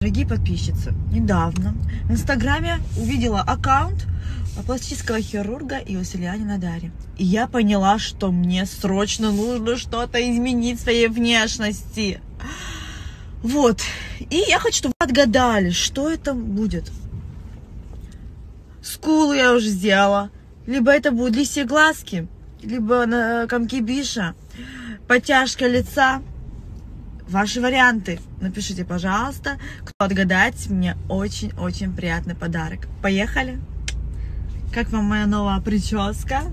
Дорогие подписчицы, недавно в Инстаграме увидела аккаунт пластического хирурга Иосилианина Дарьи. И я поняла, что мне срочно нужно что-то изменить в своей внешности. Вот. И я хочу, чтобы вы отгадали, что это будет. Скулу я уже сделала. Либо это будут лисьи глазки, либо на комки биша, подтяжка лица. Ваши варианты напишите, пожалуйста. Кто отгадает, мне очень-очень приятный подарок. Поехали! Как вам моя новая прическа?